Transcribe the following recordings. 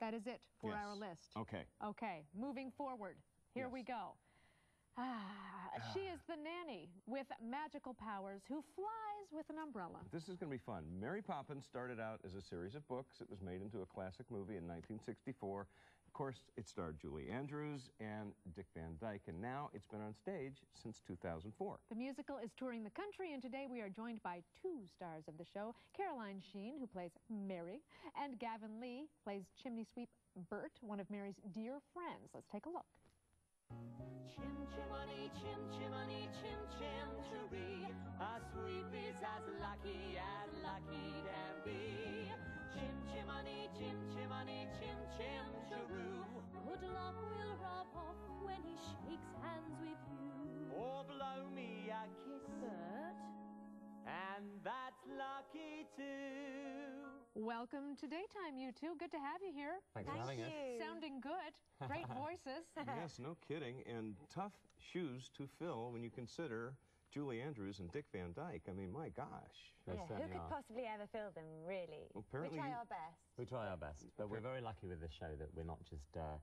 That is it for Yes. our list. Okay. Okay, moving forward. Here we go. Ah, she is the nanny with magical powers who flies with an umbrella. This is going to be fun. Mary Poppins started out as a series of books. It was made into a classic movie in 1964. Of course, it starred Julie Andrews and Dick Van Dyke, and now it's been on stage since 2004. The musical is touring the country, and today we are joined by two stars of the show Caroline Sheen, who plays Mary, and Gavin Lee plays Chimney Sweep Bert, one of Mary's dear friends. Let's take a look. Chim chimney, chim chimney, chim chim Welcome to Daytime, you two. Good to have you here. Thanks for having us. Sounding good. Great voices. yes, no kidding. And tough shoes to fill when you consider Julie Andrews and Dick Van Dyke. I mean, my gosh. Yeah, who could are. possibly ever fill them, really? Apparently we try our best. We try our best, but we're very lucky with this show that we're not just uh,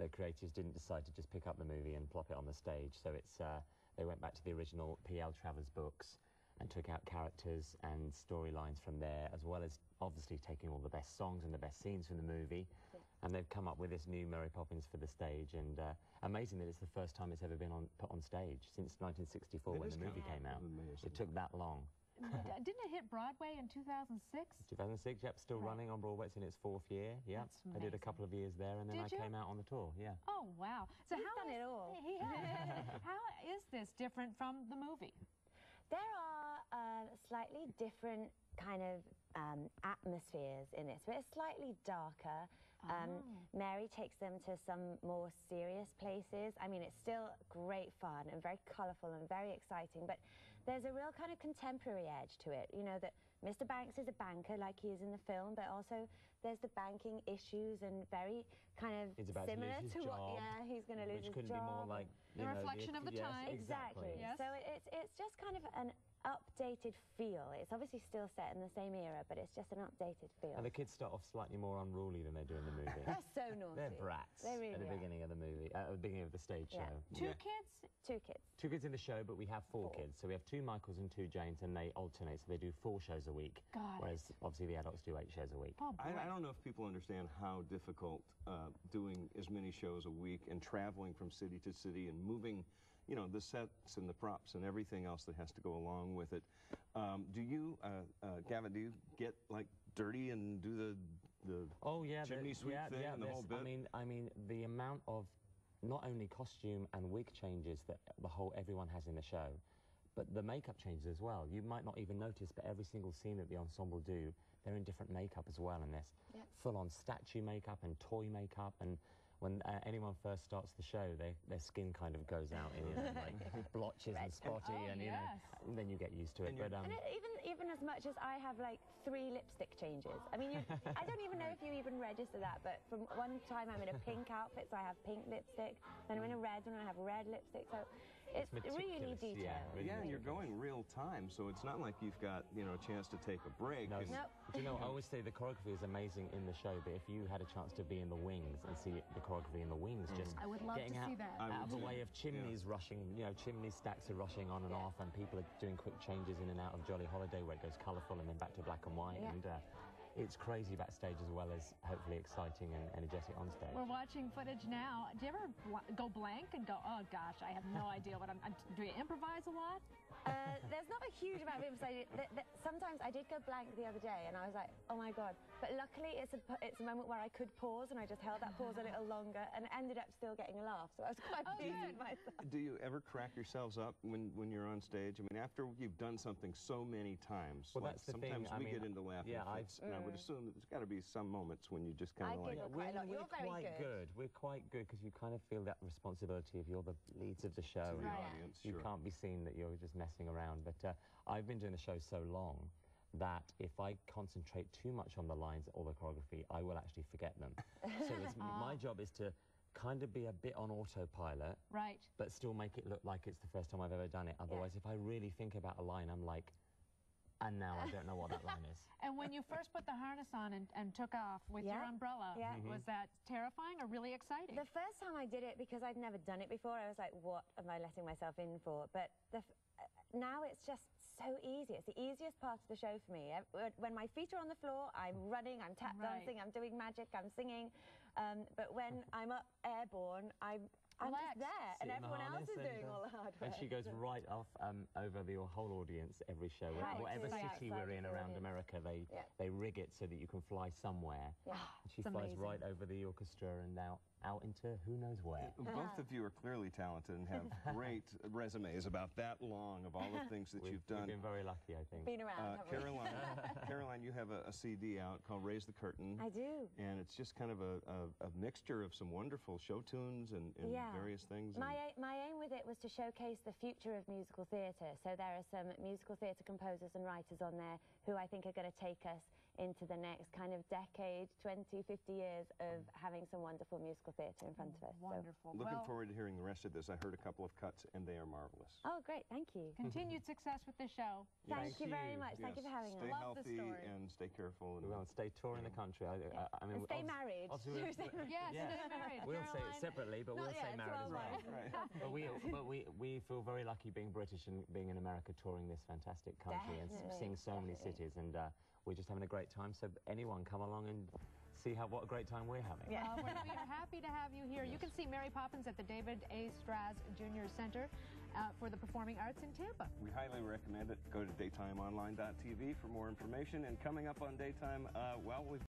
the creators didn't decide to just pick up the movie and plop it on the stage. So it's uh, they went back to the original P.L. Travers books and took out characters and storylines from there, as well as obviously taking all the best songs and the best scenes from the movie. And they've come up with this new Mary Poppins for the stage, and uh, amazing that it's the first time it's ever been on, put on stage since 1964 It when is the movie came out. amazing. It took that long. Didn't it hit Broadway in 2006? 2006, yep, still running on Broadway. It's in its fourth year. Yeah, I did a couple of years there, and then Did I you? came out on the tour. Yeah. Oh, wow. So He's how done is- it all. He has. how is this different from the movie? There are slightly different kind of um, atmospheres in it. but it's slightly darker. Um, Mary takes them to some more serious places. I mean, it's still great fun and very colourful and very exciting, but there's a real kind of contemporary edge to it. You know, that Mr. Banks is a banker like he is in the film, but also there's the banking issues and very kind of similar to lose his to job. what, yeah, he's going to lose his job. which his couldn't job. be more like The know, reflection of the yes, time. Exactly. Yes. So it- it's it's just kind of an updated feel. It's obviously still set in the same era, but it's just an updated feel. And the kids start off slightly more unruly than they do in the movie. They're so naughty. They're brats They really at the are. beginning of the movie, uh, at the beginning of the stage Yeah. show. Two Yeah. kids? Two kids. Two kids in the show, but we have four, Four. kids. So we have two Michaels and two Janes, and they alternate. So they do four shows a week, Got it. whereas obviously the adults do eight shows a week. Oh, boy. I, I don't know if people understand how difficult uh, doing as many shows a week and traveling from city to city and moving, you know, the sets and the props and everything else that has to go along with it. Um, do you, uh, uh, Gavin, do you get like dirty and do the the Oh yeah, the- chimney sweep yeah, thing yeah, and the there's- whole bit? I mean, I mean, the amount of not only costume and wig changes that the whole everyone has in the show, but the makeup changes as well. You might not even notice, but every single scene that the ensemble do, they're in different makeup as well, and there's full-on statue makeup and toy makeup and. When uh, anyone first starts the show, they, their skin kind of goes out in you know, like blotches and spotty, Oh, and you yes. know, and then you get used to it. And But um, And it, even even as much as I have like three lipstick changes. I mean, you, I don't even know if you even register that, but from one time I'm in a pink outfit, so I have pink lipstick. Then I'm in a red one, and I have red lipstick. So it's, really meticulous, yeah, detailed. really yeah, and you're going real time, so it's not like you've got you know a chance to take a break. No, and- Nope. Do you know, I always say the choreography is amazing in the show, but if you had a chance to be in the wings and see the choreography in the wings, just I would love getting to out, see that. Out of the way of chimneys rushing, you know, chimney stacks are rushing on and off, and people are doing quick changes in and out of Jolly Holiday where it goes colourful and then back to black and white, Yeah. and uh, it's crazy backstage as well as hopefully exciting and energetic on stage. We're watching footage now. Do you ever bl- go blank and go, oh gosh, I have no idea what I'm, I'm do you improvise a lot? Uh, there's not a huge amount of info. Th- th- Sometimes I did go blank the other day, and I was like, "Oh my god!" But luckily, it's a p- it's a moment where I could pause, and I just held that pause a little longer, and ended up still getting a laugh. So I was quite Oh, pleased good. with myself. Do you ever crack yourselves up when, when you're on stage? I mean, after you've done something so many times, Well, like that's the thing, sometimes I we mean, get into laughing yeah, I've- fits, and I would assume that there's got to be some moments when you just kind of like, giggle quite a we're, You're quite good. We're quite good because you kind of feel that responsibility if you're the leads of the show. To the and audience, You sure. can't be seen that you're just messing around. But uh, I've been doing the show so long that if I concentrate too much on the lines or the choreography, I will actually forget them. so it's, my job is to kind of be a bit on autopilot, Right. but still make it look like it's the first time I've ever done it. Otherwise, if I really think about a line, I'm like, And now I don't know what that line is. And when you first put the harness on and, and took off with your Yeah. umbrella, Yeah. was that terrifying or really exciting? The first time I did it, because I'd never done it before, I was like, what am I letting myself in for? But the, f- uh, now it's just so easy. It's the easiest part of the show for me. When- When my feet are on the floor, I'm running, I'm tap Right. dancing, I'm doing magic, I'm singing. Um, but when I'm up airborne, I'm, I'm Relax. just there, and everyone else is doing all the hard work. And she goes right off um, over the whole audience every show. Wh- Right, Whatever to city we're in around audience. America, they Yeah. they rig it so that you can fly somewhere. Yeah. And she It's flies amazing. right over the orchestra and out out into who knows where. Both of you are clearly talented and have great resumes about that long of all the things that We've, you've we've done. been very lucky, I think. Been around, Uh, haven't we? Caroline, Caroline, you have a, a CD out called "Raise the Curtain," I do. and it's just kind of a, a, a mixture of some wonderful show tunes and, and Yeah. Various things. My, my aim with it was to showcase the future of musical theatre. So there are some musical theatre composers and writers on there who I think are going to take us into the next kind of decade, 20, 50 years of having some wonderful musical theatre in front of us. So- Wonderful. Looking well, forward to hearing the rest of this. I heard a couple of cuts, and they are marvelous. Oh, great. Thank you. continued success with this show. Thank you very much. Thank you for having stay us. Love the healthy story. and stay careful. And We will stay touring the country. I, I, I mean, And stay obvi- married. obviously we're- Stay. Yes, Yeah. stay married. We'll say it separately, but we'll say married as well, well. right. But we, but we, we feel very lucky being British and being in America, touring this fantastic country and seeing so many cities, and uh, we're just having a great time. So anyone come along and see how what a great time we're having. Yeah. Uh, we're, we are happy to have you here. You can see Mary Poppins at the David A. Straz Jr. Center uh, for the Performing Arts in Tampa. We highly recommend it. Go to daytimeonline.tv for more information. And coming up on Daytime, uh, well, we've